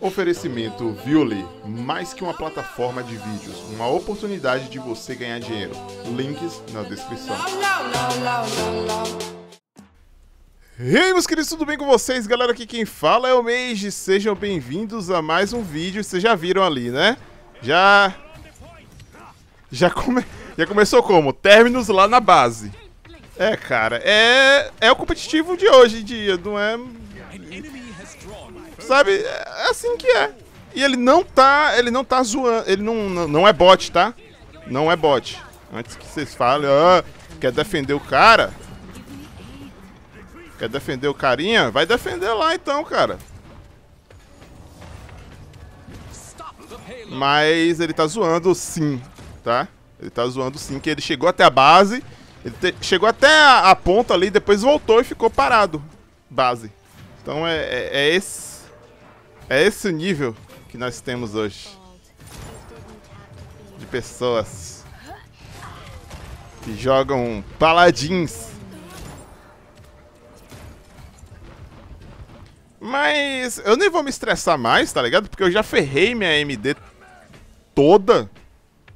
Oferecimento Violi, mais que uma plataforma de vídeos, uma oportunidade de você ganhar dinheiro. Links na descrição. E aí, meus queridos, tudo bem com vocês? Galera, aqui quem fala é o Mage. Sejam bem-vindos a mais um vídeo. Vocês já viram ali, né? Já... Já, come... já começou como? Términos lá na base. É, cara, é... É o competitivo de hoje em dia, não é... Sabe, é assim que é. E ele não tá, ele não tá zoando, ele não, não, não é bot, tá? Não é bot. Antes que vocês falem, ah, quer defender o cara? Quer defender o carinha? Vai defender lá então, cara. Mas ele tá zoando sim, tá? Ele tá zoando sim, que ele chegou até a base, ele te, chegou até a, a, ponta ali, depois voltou e ficou parado. Base. Então é, é, é esse é esse o nível que nós temos hoje. De pessoas que jogam paladins. Mas eu nem vou me estressar mais, tá ligado? Porque eu já ferrei minha MD toda.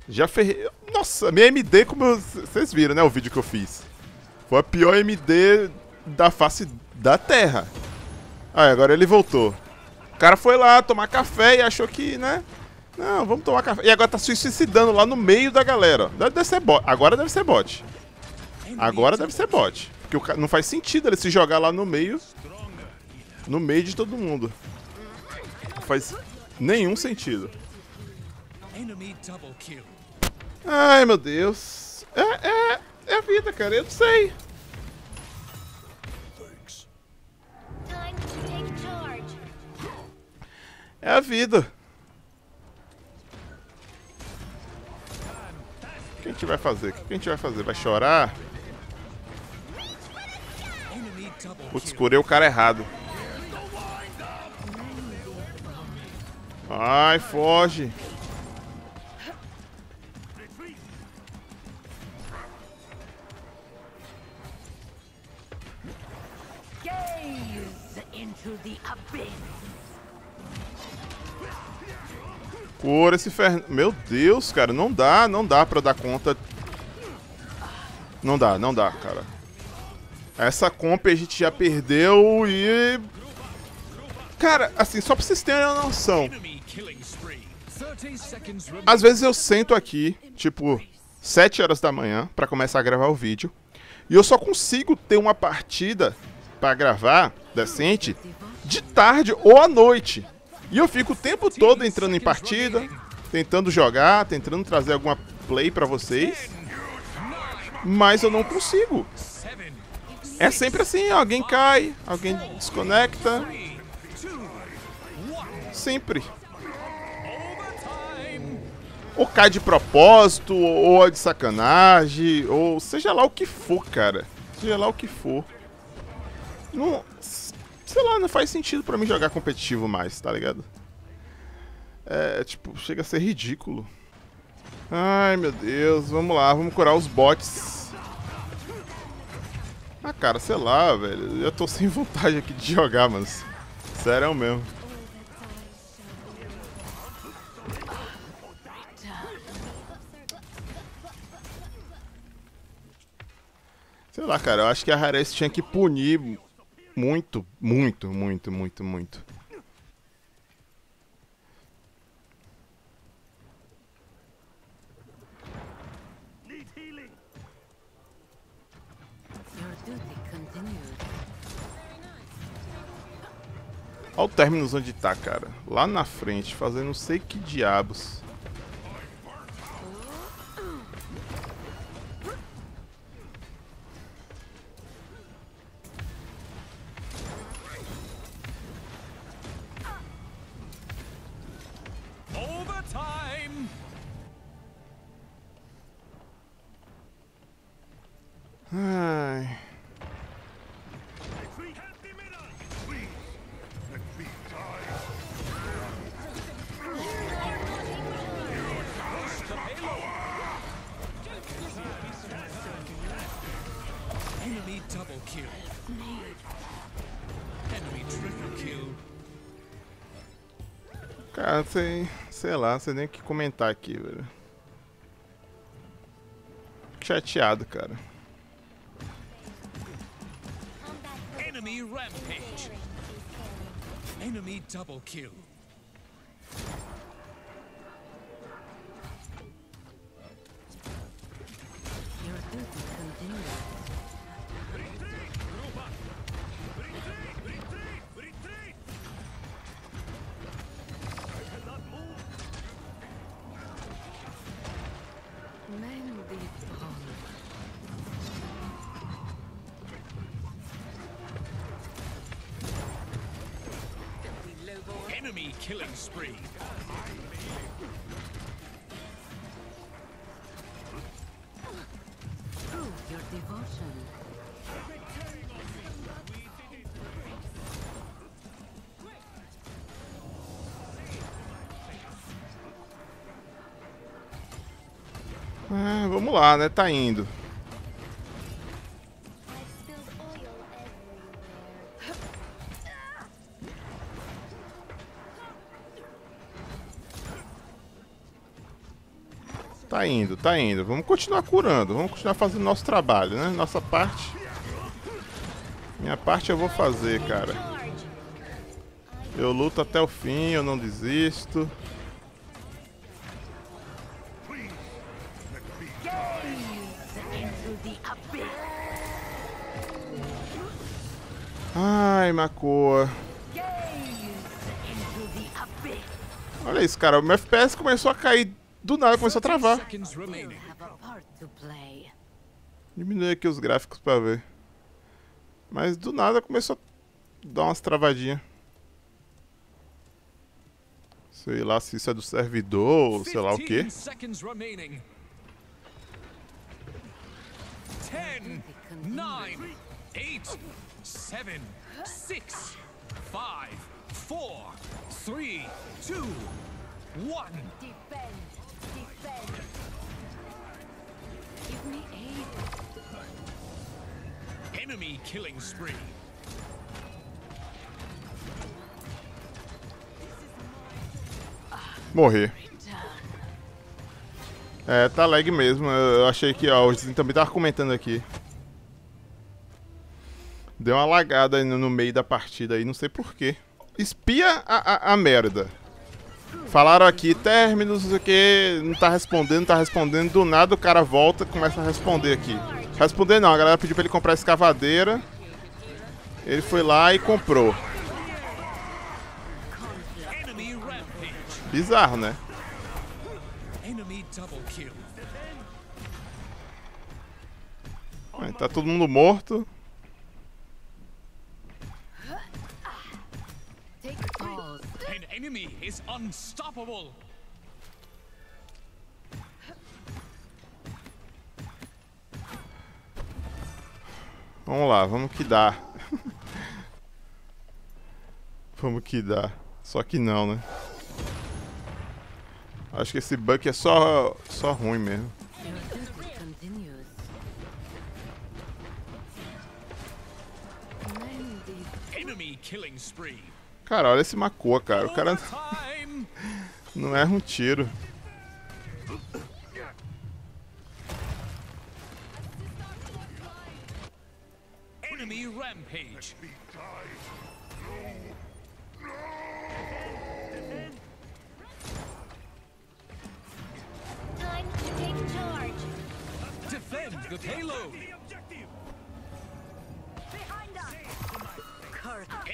Já ferrei. Nossa, minha MD, como vocês viram, né? O vídeo que eu fiz. Foi a pior MD da face da Terra. Aí, agora ele voltou. O cara foi lá tomar café e achou que, né? Não, vamos tomar café. E agora tá se suicidando lá no meio da galera. Deve ser bot. Agora deve ser bot. Agora deve ser bot. Porque não faz sentido ele se jogar lá no meio. No meio de todo mundo. Não faz nenhum sentido. Ai, meu Deus. É, é, é a vida, cara. Eu não sei. É a vida. O que a gente vai fazer? O que a gente vai fazer? Vai chorar? Putz, curei o cara errado. Ai, foge. Gaze into the abyss. Cor esse fer... Meu Deus, cara, não dá, não dá pra dar conta. Não dá, não dá, cara. Essa comp a gente já perdeu e... Cara, assim, só pra vocês terem uma noção. Às vezes eu sento aqui, tipo, 7 horas da manhã, pra começar a gravar o vídeo. E eu só consigo ter uma partida pra gravar, decente, de tarde ou à noite. E eu fico o tempo todo entrando em partida, tentando jogar, tentando trazer alguma play pra vocês. Mas eu não consigo. É sempre assim, alguém cai, alguém desconecta. Sempre. Ou cai de propósito, ou é de sacanagem, ou seja lá o que for, cara. Seja lá o que for. Não, sei lá, não faz sentido para mim jogar competitivo mais, tá ligado? É, tipo, chega a ser ridículo. Ai, meu Deus, vamos lá, vamos curar os bots. Ah, cara, sei lá, velho, eu tô sem vontade aqui de jogar, mano. Sério mesmo. Sei lá, cara, eu acho que a Harris tinha que punir muito, muito, muito, muito, muito. Olha o término onde tá, cara. Lá na frente, fazendo não sei que diabos. Cara, sei, sei lá, não sei nem o que comentar aqui, velho. Fico chateado, cara. Enemy rampage. Enemy double kill. Your duty continues. Enemy killing spree. Prove your devotion. Ah, vamos lá, né? Tá indo. Tá indo, tá indo. Vamos continuar curando. Vamos continuar fazendo nosso trabalho, né? Nossa parte. Minha parte eu vou fazer, cara. Eu luto até o fim, eu não desisto. Ai, abyss. Olha isso, cara. O meu FPS começou a cair do nada, começou a travar. Diminui aqui os gráficos pra ver. Mas do nada começou a dar umas travadinhas. Sei lá se isso é do servidor ou sei lá o que. 15 seconds remaining. 10, 9, 8, 7, 6, 5, 4, 3, 2, 1. Defend. Enemy killing spree. Return. É, tá lag mesmo. Eu achei que, ó, o também tava comentando aqui. Deu uma lagada no meio da partida aí, não sei porquê. Espia a, a, a merda. Falaram aqui, términos, não sei o que, não tá respondendo, não tá respondendo. Do nada o cara volta começa a responder aqui. Responder não, a galera pediu pra ele comprar escavadeira. Ele foi lá e comprou. Bizarro, né? Tá todo mundo morto. Enemy is unstoppable. Vamos lá, vamos que dá. vamos que dá. Só que não, né? Acho que esse bug é só, só ruim mesmo. Enemy killing spree. Cara, olha esse Macoa, cara. O cara não erra um tiro.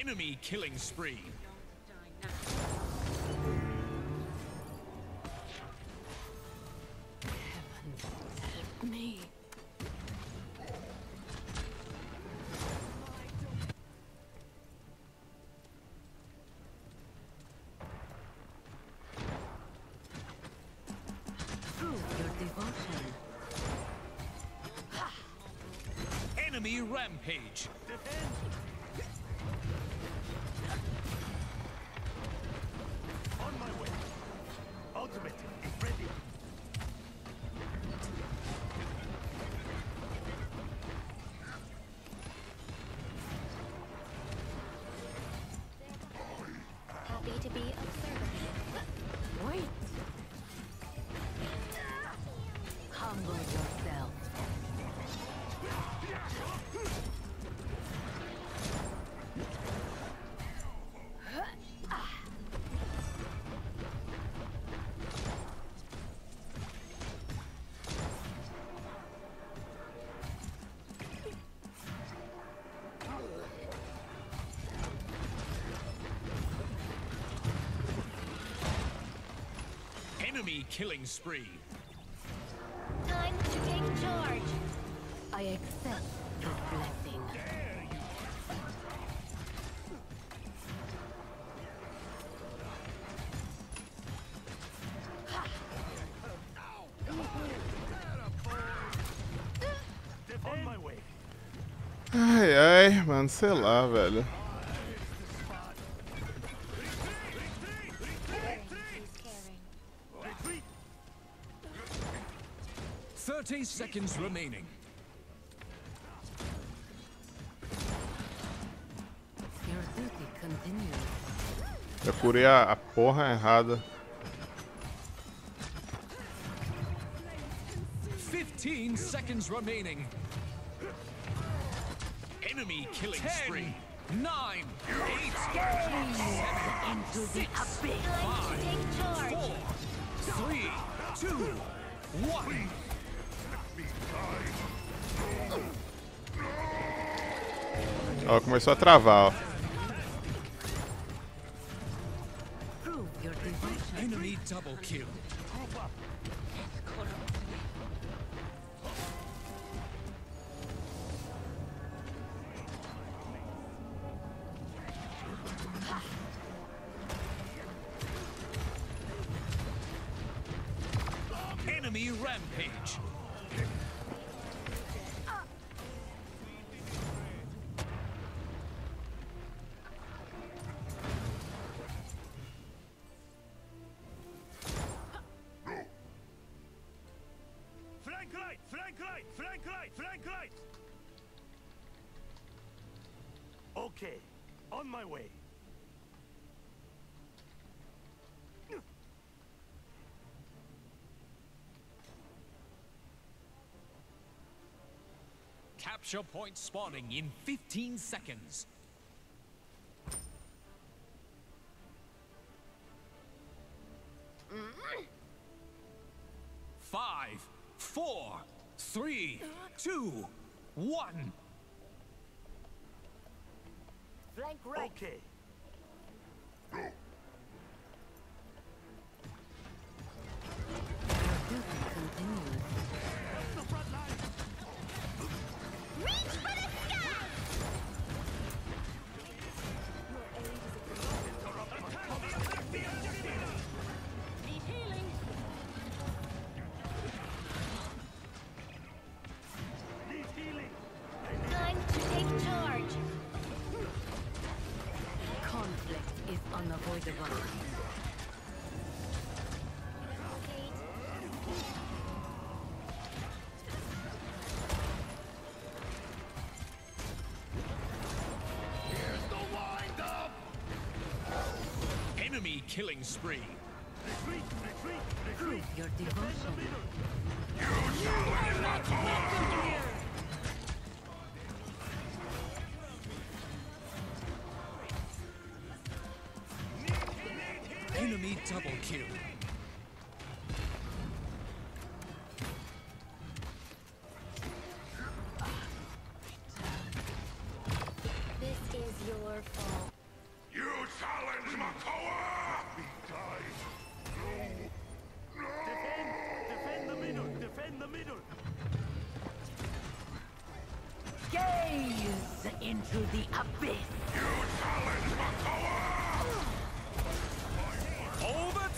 Enemy killing spree. Help me. Prove your devotion. Enemy rampage. Happy to be observant. Wait. Enemy killing spree. Time to take charge. I accept this blessing. On my way. Ai, ai, mano, sei lá, velho. 30 seconds remaining. Your duty continues. Procurei a, a porra errada. 15 seconds remaining. Enemy killing spree. Nine, eight, Into the abyss. Time to take charge. four, three, two, one. Ó, começou a travar, ó. Enemy rampage. Okay, on my way. Capture point spawning in 15 seconds. Five, four, three, two, one. Right. Okay. Is unavoidable. Enemy killing spree. Retreat, retreat, retreat. Prove your devotion. Enemy double kill. This is your fault. You challenge Makoa! He died. Defend, defend the middle, defend the middle. Gaze into the abyss. Overtime! Time to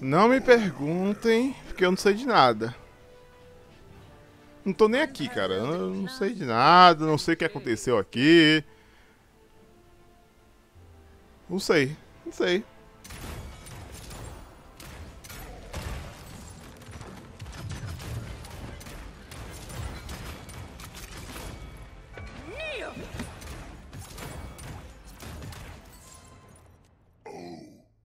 Não me perguntem, porque eu não sei de nada. Não tô nem aqui, cara. Eu não sei de nada, não sei o que aconteceu aqui. Não sei, não sei.